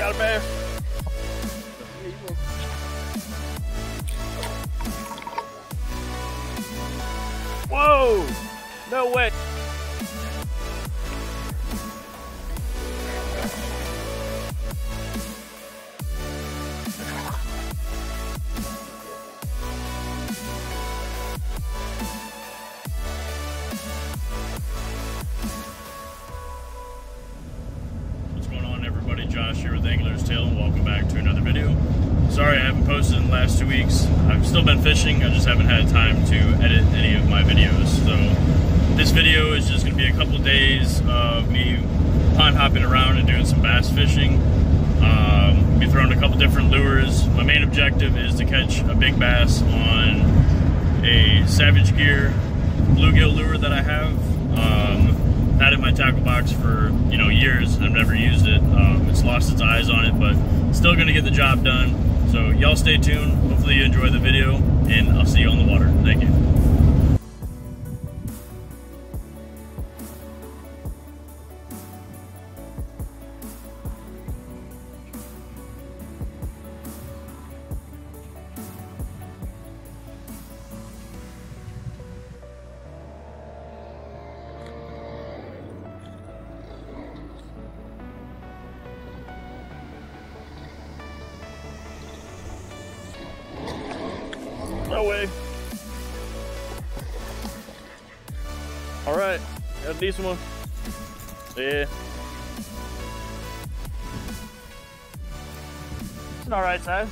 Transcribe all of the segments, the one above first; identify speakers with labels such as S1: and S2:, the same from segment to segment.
S1: Bass. Whoa! No way. Sorry I haven't posted in the last two weeks. I've still been fishing, I just haven't had time to edit any of my videos. So, this video is just going to be a couple days of me pond hopping around and doing some bass fishing. Um, be throwing a couple different lures. My main objective is to catch a big bass on a Savage Gear bluegill lure that I have. Had it in my tackle box for you know years. I've never used it. Um, it's lost its eyes on it, but still to get the job done. So y'all stay tuned. Hopefully you enjoy the video, and I'll see you on the water. Thank you. Way. All right, got a decent one. Yeah. It's an all right size.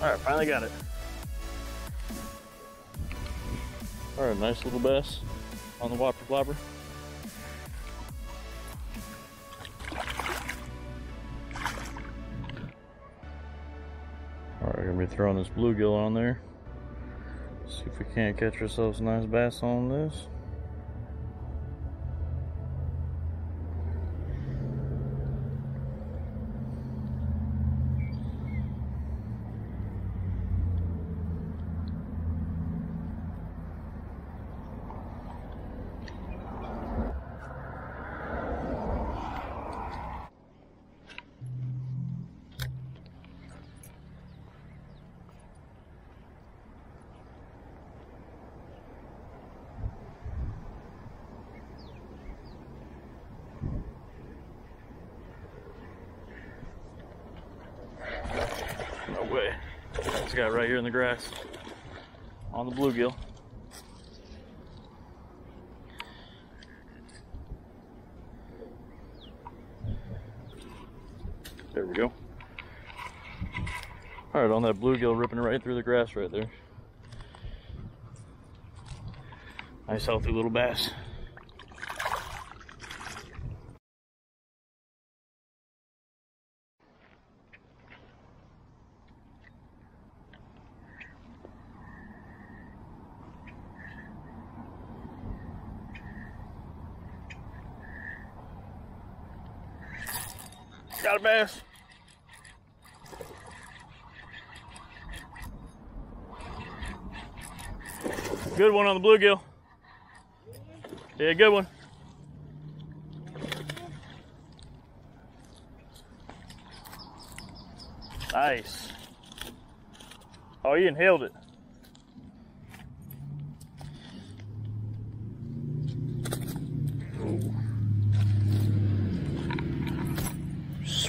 S1: All right, finally got it. All right, nice little bass on the Whopper Plopper. Be throwing this bluegill on there. See if we can't catch ourselves a nice bass on this. No way. This guy right here in the grass on the bluegill. There we go. All right, on that bluegill ripping right through the grass right there. Nice healthy little bass. Got a bass. Good one on the bluegill. Yeah, good one. Nice. Oh, you inhaled it.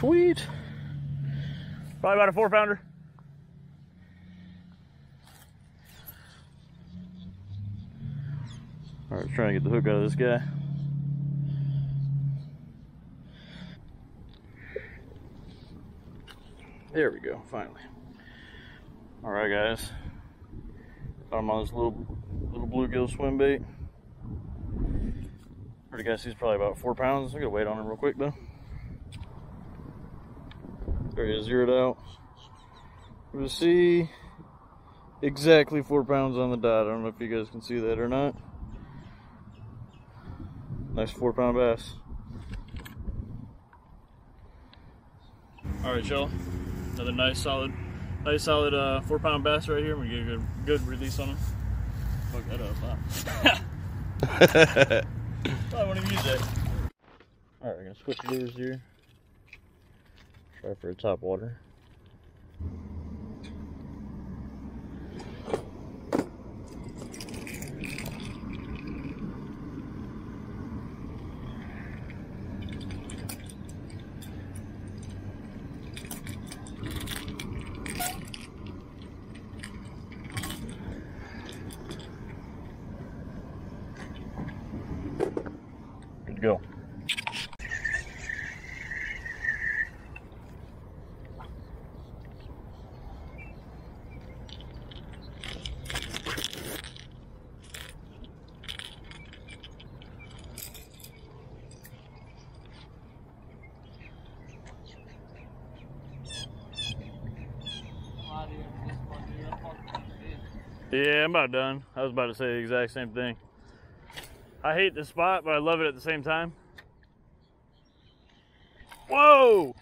S1: Sweet. Probably about a four pounder. All right, trying to get the hook out of this guy. There we go, finally. All right, guys. Got him on this little little bluegill swim bait. Pretty guess he's probably about four pounds. I'm gonna wait on him real quick though. There he is, zeroed out. We'll see exactly four pounds on the dot. I don't know if you guys can see that or not. Nice four pound bass. All right, y'all. Another nice solid, nice solid uh, four pound bass right here. We get a good, good release on him. Fuck that up, huh? I won't use that. Alright, we're gonna switch lures here. Try for a top water. Yeah, I'm about done. I was about to say the exact same thing. I hate the spot, but I love it at the same time. Whoa!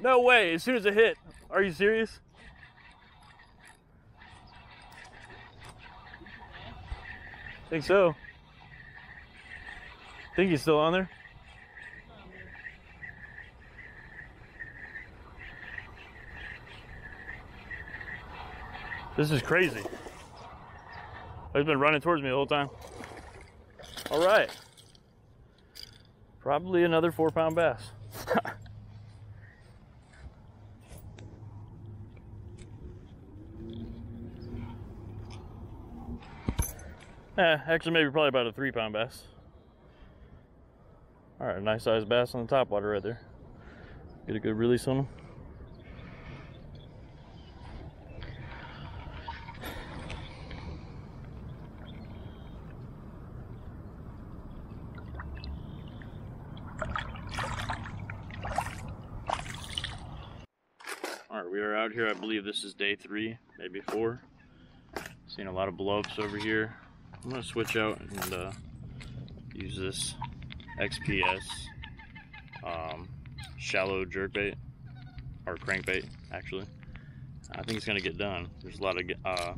S1: No way, as soon as it hit. Are you serious? Think so. Think he's still on there? This is crazy. He's been running towards me the whole time. All right. Probably another four pound bass. eh, actually, maybe probably about a three pound bass. All right, nice sized bass on the top water right there. Get a good release on him. We are out here. I believe this is day three, maybe four. Seeing a lot of blowups over here. I'm gonna switch out and uh, use this XPS um, shallow jerkbait or crankbait, actually. I think it's gonna get done. There's a lot of uh,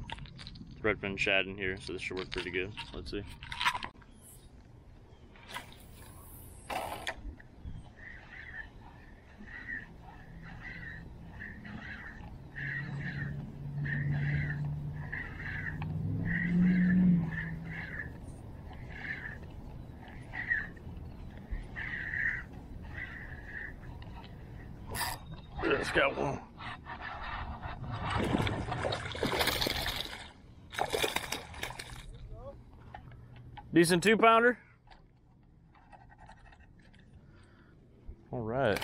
S1: threadfin shad in here, so this should work pretty good. Let's see. It's got one. Decent two pounder. All right.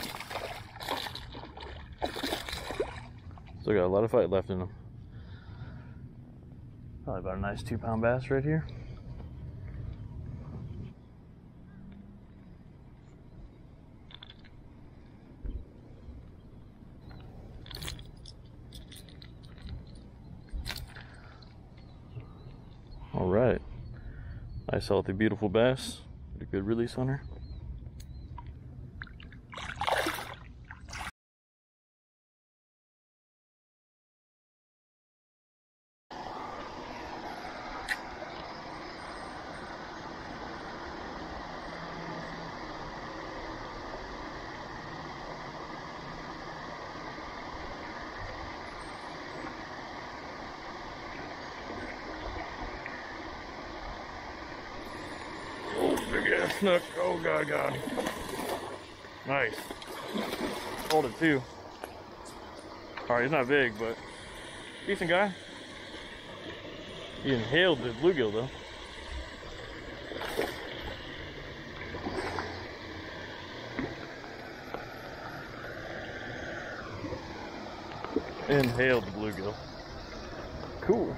S1: Still got a lot of fight left in them. Probably about a nice two pound bass right here. All right. Nice, healthy, beautiful bass. A good release on her. Oh, big ass snook. Oh, God, God. Nice. Hold it too. All right, he's not big, but decent guy. He inhaled the bluegill though. Inhaled the bluegill. Cool.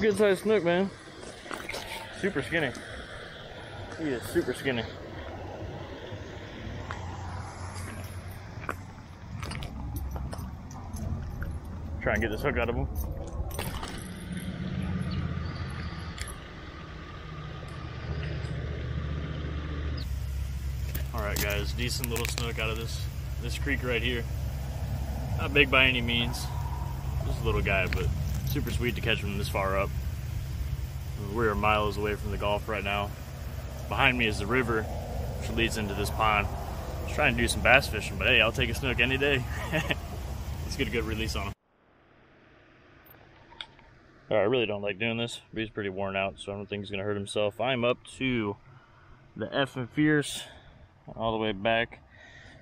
S1: Good sized snook, man. Super skinny. He is super skinny. Try and get this hook out of him. All right, guys, decent little snook out of this this creek right here. Not big by any means. Just a little guy, but super sweet to catch him this far up. We're miles away from the Gulf right now. Behind me is the river, which leads into this pond. I was trying to do some bass fishing, but hey, I'll take a snook any day. Let's get a good release on him. Right, I really don't like doing this. He's pretty worn out, so I don't think he's gonna hurt himself. I'm up to the F and Fierce all the way back.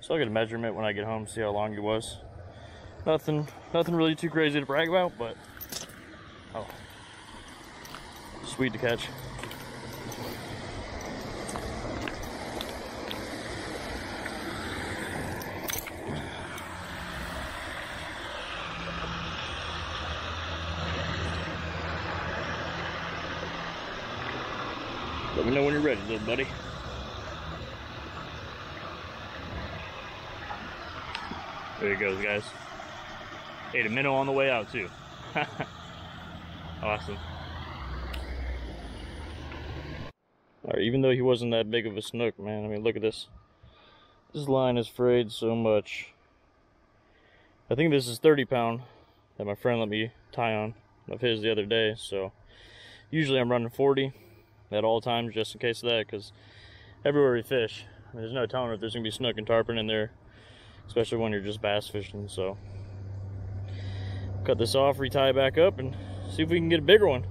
S1: So I'll get a measurement when I get home, see how long he was. Nothing, nothing really too crazy to brag about, but oh, sweet to catch. Let me know when you're ready, little buddy. There he goes, guys. Ate a minnow on the way out, too. awesome. All right, even though he wasn't that big of a snook, man, I mean, look at this. This line is frayed so much. I think this is 30 pound that my friend let me tie on of his the other day, so usually I'm running 40 at all times just in case of that because everywhere we fish, I mean, there's no telling if there's gonna be snook and tarpon in there, especially when you're just bass fishing. So cut this off, retie back up, and see if we can get a bigger one.